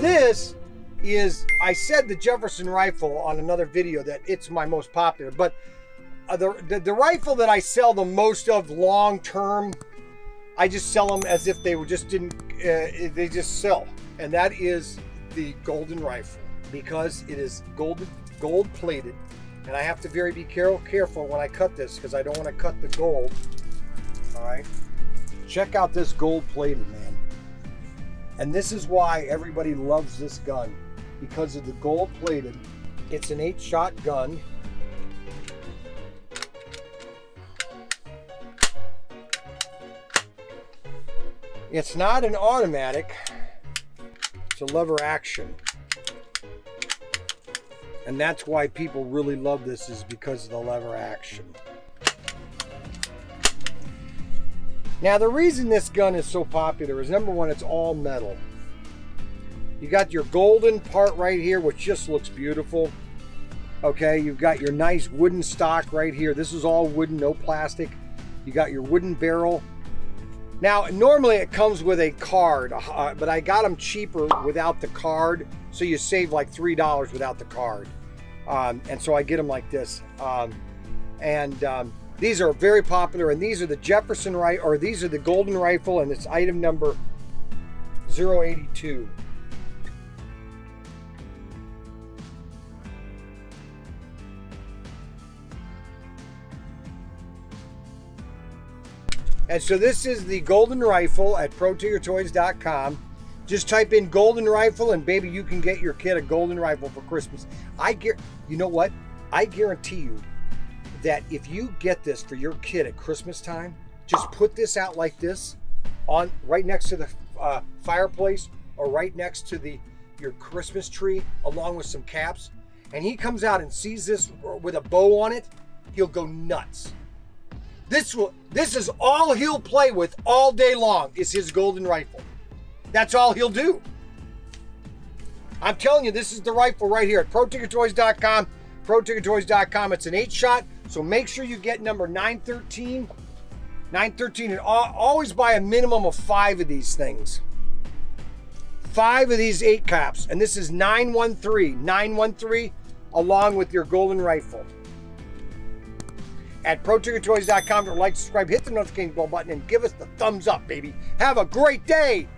This is, I said the Jefferson rifle on another video that it's my most popular, but uh, the, the, the rifle that I sell the most of long term, I just sell them as if they were just didn't, uh, they just sell. And that is the golden rifle because it is golden, gold plated. And I have to very be careful, careful when I cut this because I don't want to cut the gold. All right. Check out this gold plated, man. And this is why everybody loves this gun because of the gold plated. It's an eight shot gun. It's not an automatic, it's a lever action. And that's why people really love this is because of the lever action. Now the reason this gun is so popular is number one, it's all metal. You got your golden part right here, which just looks beautiful. Okay, you've got your nice wooden stock right here. This is all wooden, no plastic. You got your wooden barrel. Now, normally it comes with a card, uh, but I got them cheaper without the card. So you save like $3 without the card. Um, and so I get them like this. Um, and um, these are very popular, and these are the Jefferson right, or these are the Golden Rifle, and it's item number 082. And so this is the Golden Rifle at ProTinkerToys.com. Just type in Golden Rifle, and baby, you can get your kid a Golden Rifle for Christmas. I get, you know what? I guarantee you that if you get this for your kid at Christmas time, just put this out like this on right next to the uh, fireplace or right next to the your Christmas tree along with some caps and he comes out and sees this with a bow on it, he'll go nuts. This will this is all he'll play with all day long is his golden rifle. That's all he'll do. I'm telling you, this is the rifle right here at ProTinkerToys.com. ProTinkerToys.com. It's an eight shot. So make sure you get number 913. 913 and always buy a minimum of five of these things. Five of these eight caps. And this is 913. 913 along with your golden rifle. At ProTinkerToys.com, like, subscribe, hit the notification bell button, and give us the thumbs up, baby. Have a great day.